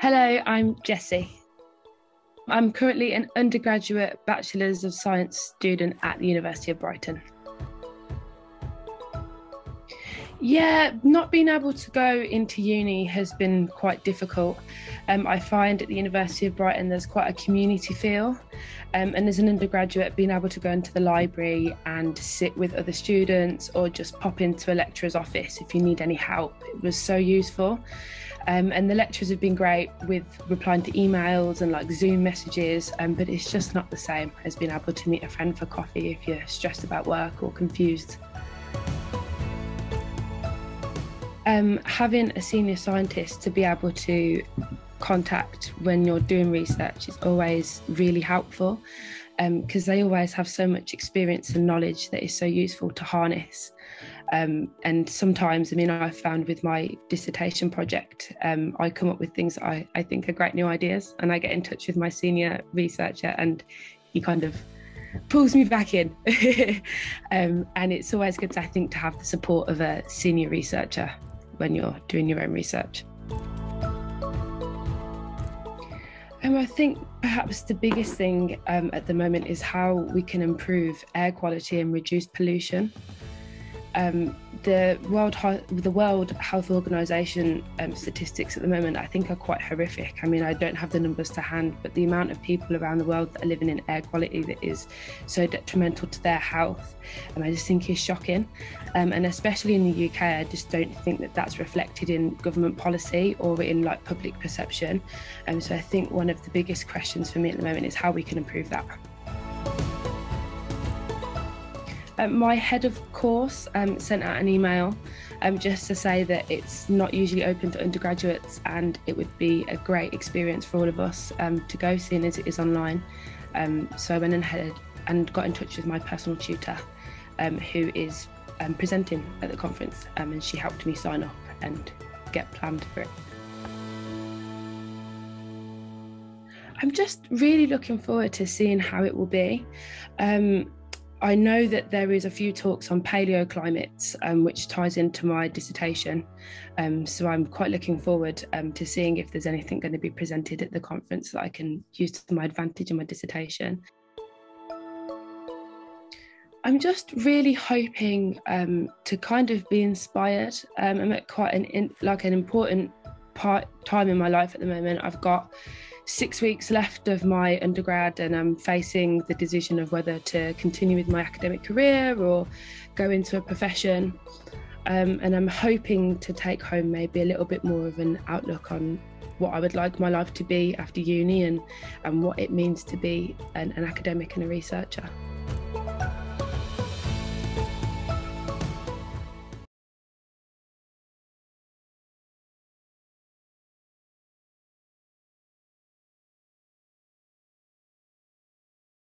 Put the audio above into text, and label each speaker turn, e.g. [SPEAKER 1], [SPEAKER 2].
[SPEAKER 1] Hello, I'm Jessie. I'm currently an undergraduate Bachelor's of Science student at the University of Brighton. Yeah, not being able to go into uni has been quite difficult. Um, I find at the University of Brighton there's quite a community feel, um, and as an undergraduate, being able to go into the library and sit with other students or just pop into a lecturer's office if you need any help, it was so useful. Um, and the lectures have been great with replying to emails and like Zoom messages, um, but it's just not the same as being able to meet a friend for coffee if you're stressed about work or confused. Um, having a senior scientist to be able to contact when you're doing research is always really helpful because um, they always have so much experience and knowledge that is so useful to harness. Um, and sometimes, I mean, I've found with my dissertation project, um, I come up with things I, I think are great new ideas, and I get in touch with my senior researcher, and he kind of pulls me back in. um, and it's always good, I think, to have the support of a senior researcher when you're doing your own research. Um, I think perhaps the biggest thing um, at the moment is how we can improve air quality and reduce pollution um, the World the World Health Organization um, statistics at the moment, I think, are quite horrific. I mean, I don't have the numbers to hand, but the amount of people around the world that are living in air quality that is so detrimental to their health, um, I just think is shocking. Um, and especially in the UK, I just don't think that that's reflected in government policy or in like public perception. And um, so I think one of the biggest questions for me at the moment is how we can improve that. Um, my head of course um, sent out an email um, just to say that it's not usually open to undergraduates and it would be a great experience for all of us um, to go, seeing as it is online. Um, so I went ahead and got in touch with my personal tutor um, who is presenting at the conference and she helped me sign up and get planned for it. I'm just really looking forward to seeing how it will be. Um, I know that there is a few talks on paleoclimates, um, which ties into my dissertation. Um, so I'm quite looking forward um, to seeing if there's anything going to be presented at the conference that I can use to my advantage in my dissertation. I'm just really hoping um, to kind of be inspired. Um, I'm at quite an in, like an important part time in my life at the moment. I've got six weeks left of my undergrad and I'm facing the decision of whether to continue with my academic career or go into a profession. Um, and I'm hoping to take home maybe a little bit more of an outlook on what I would like my life to be after uni and, and what it means to be an, an academic and a researcher.